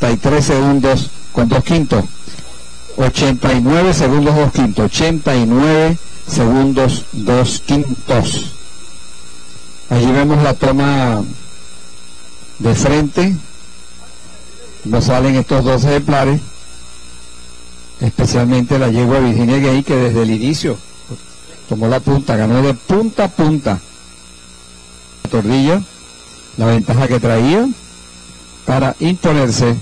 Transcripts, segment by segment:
83 segundos con dos quintos. 89 segundos dos quintos. 89 segundos dos quintos. Allí vemos la toma de frente. Nos salen estos dos ejemplares. Especialmente la yegua Virginia Gay que desde el inicio tomó la punta, ganó de punta a punta. Tordilla, la ventaja que traía para imponerse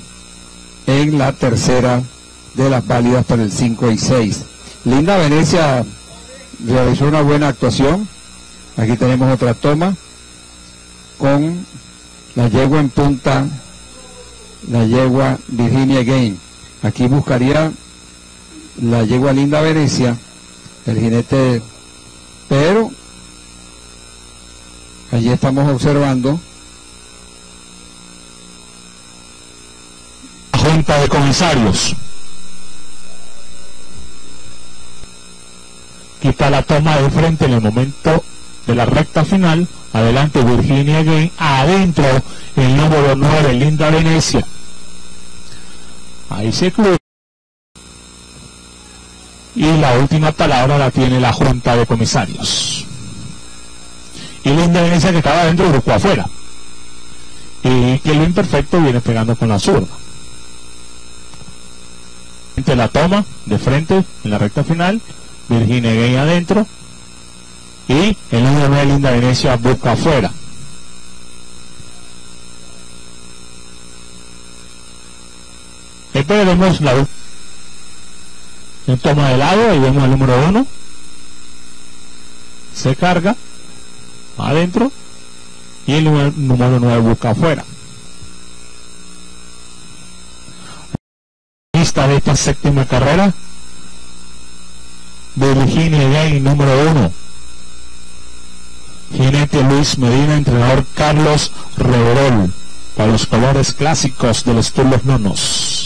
en la tercera de las válidas por el 5 y 6. Linda Venecia realizó una buena actuación. Aquí tenemos otra toma con la yegua en punta, la yegua Virginia Game. Aquí buscaría la yegua Linda Venecia, el jinete, pero allí estamos observando la junta de comisarios. Quita la toma de frente en el momento de la recta final. Adelante Virginia Gay. Adentro el número 9, Linda Venecia. Ahí se clube. Y la última palabra la tiene la Junta de Comisarios. Y Linda Venecia que estaba dentro, grupo afuera. Y que lo imperfecto viene pegando con la zurda. La toma de frente en la recta final. Virginia Gay adentro. Y el número 9 Linda Venecia busca afuera. Después vemos la toma de lado, ahí vemos el número 1. Se carga adentro y el número 9 busca afuera. De esta séptima carrera. Virginia Gay, número 1. Jinete Luis Medina, entrenador Carlos Reverol, para los colores clásicos de los turnos nonos.